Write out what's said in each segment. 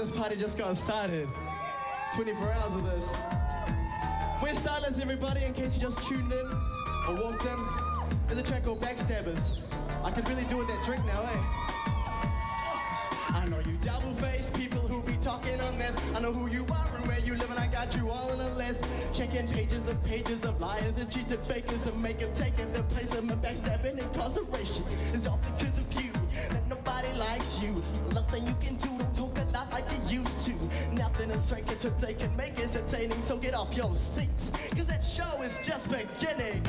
this party just got started. 24 hours of this. We're Stylus, everybody, in case you just tuned in or walked in. There's a track called Backstabbers. I could really do with that drink now, eh? I know you double faced people who be talking on this. I know who you are and where you live, and I got you all on a list. Checking pages and pages of liars and cheats and fakers and make them take the place of my backstabbing incarceration. It's all because of you that nobody likes you. Nothing you can do, talk to take and make entertaining, so get off your seats. Cause that show is just beginning.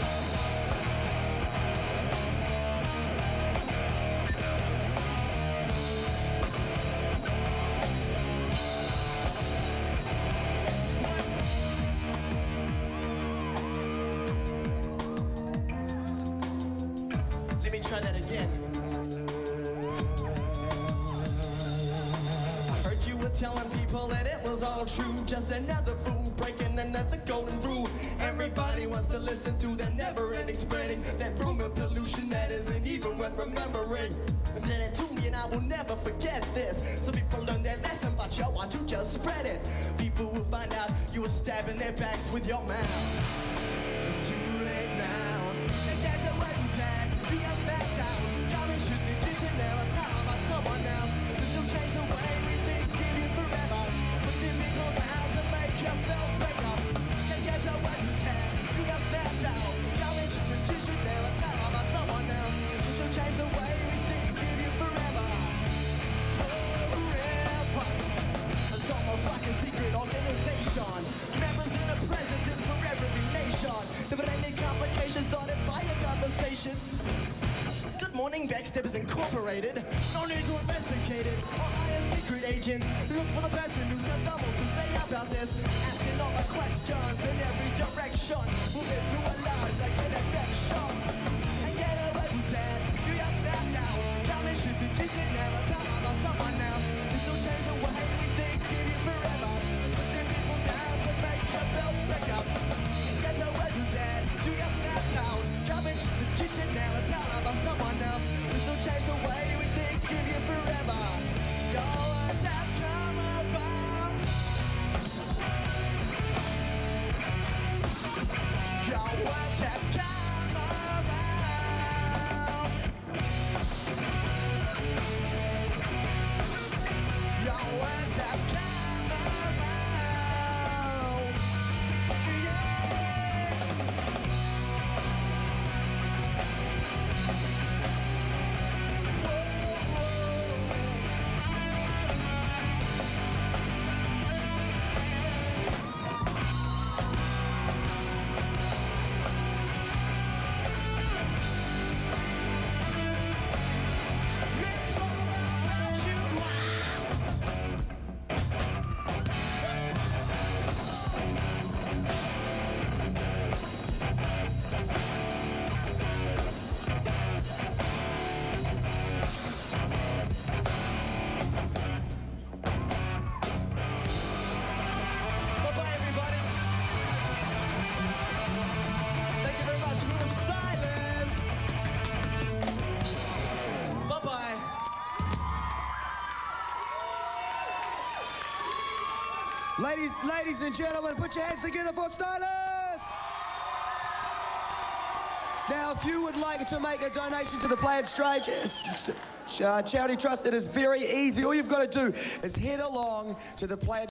Let me try that again. You were telling people that it was all true. Just another fool breaking another golden rule. Everybody wants to listen to that never ending spreading. That rumor pollution that isn't even worth remembering. And did it to me and I will never forget this. So people learn their lesson, but you want to just spread it. People will find out you were stabbing their backs with your mouth. Good morning, Backstabbers Incorporated. No need to investigate it or hire secret agents. Look for the person who's got the most to say about this. Asking all the questions in every direction. Moving through a line like an infection. Ladies, ladies and gentlemen, put your hands together for Stylus! Now, if you would like to make a donation to the Play it Strange uh, Charity Trust, it is very easy. All you've got to do is head along to the Playing